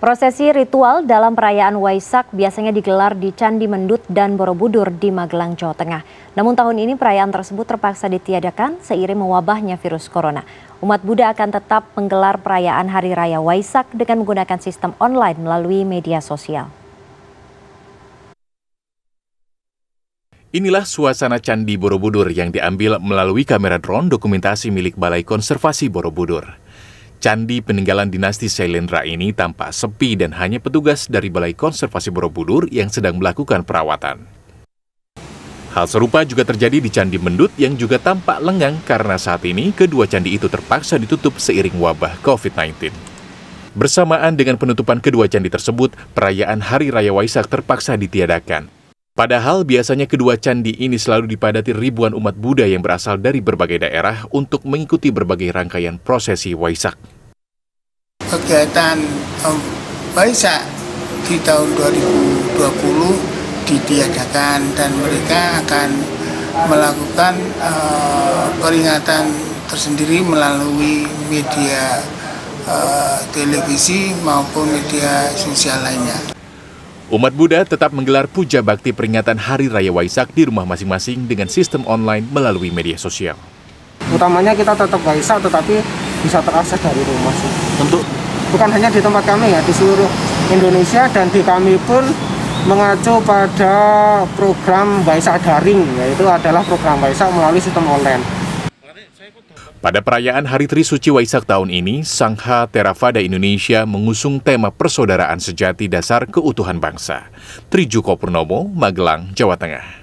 Prosesi ritual dalam perayaan Waisak biasanya digelar di Candi Mendut dan Borobudur di Magelang, Jawa Tengah. Namun tahun ini perayaan tersebut terpaksa ditiadakan seiring mewabahnya virus corona. Umat Buddha akan tetap menggelar perayaan Hari Raya Waisak dengan menggunakan sistem online melalui media sosial. Inilah suasana Candi Borobudur yang diambil melalui kamera drone dokumentasi milik Balai Konservasi Borobudur. Candi peninggalan dinasti Sailendra ini tampak sepi dan hanya petugas dari Balai Konservasi Borobudur yang sedang melakukan perawatan. Hal serupa juga terjadi di Candi Mendut yang juga tampak lengang karena saat ini kedua candi itu terpaksa ditutup seiring wabah COVID-19. Bersamaan dengan penutupan kedua candi tersebut, perayaan Hari Raya Waisak terpaksa ditiadakan. Padahal biasanya kedua candi ini selalu dipadati ribuan umat Buddha yang berasal dari berbagai daerah untuk mengikuti berbagai rangkaian prosesi Waisak. Kegiatan um, Waisak di tahun 2020 ditiadakan dan mereka akan melakukan uh, peringatan tersendiri melalui media uh, televisi maupun media sosial lainnya. Umat Buddha tetap menggelar puja bakti peringatan Hari Raya Waisak di rumah masing-masing dengan sistem online melalui media sosial. Utamanya kita tetap Waisak tetapi bisa terakses dari rumah sih. Untuk bukan hanya di tempat kami ya, di seluruh Indonesia dan di kami pun mengacu pada program Waisak daring yaitu adalah program Waisak melalui sistem online. Pada perayaan Hari Trisuci Waisak tahun ini, Sangha Theravada Indonesia mengusung tema persaudaraan sejati dasar keutuhan bangsa. Trijuko Purnomo, Magelang, Jawa Tengah.